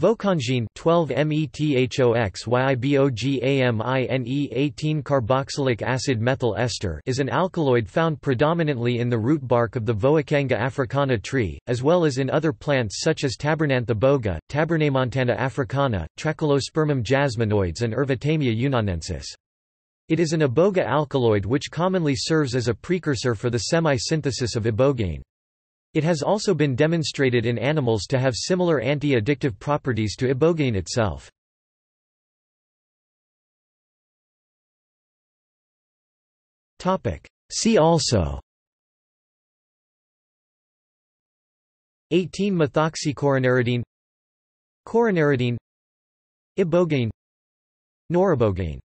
Voacangine 12 methoxyibogamine 18 carboxylic acid methyl ester is an alkaloid found predominantly in the root bark of the Voacanga africana tree, as well as in other plants such as Tabernanthe iboga, Tabernaemontana africana, Trachelospermum jasminoides and Ervatamia yunnanensis. It is an iboga alkaloid which commonly serves as a precursor for the semi-synthesis of ibogaine. It has also been demonstrated in animals to have similar anti-addictive properties to ibogaine itself. See also. 18-methoxycoronaridine Coronaridine Ibogaine. Noribogaine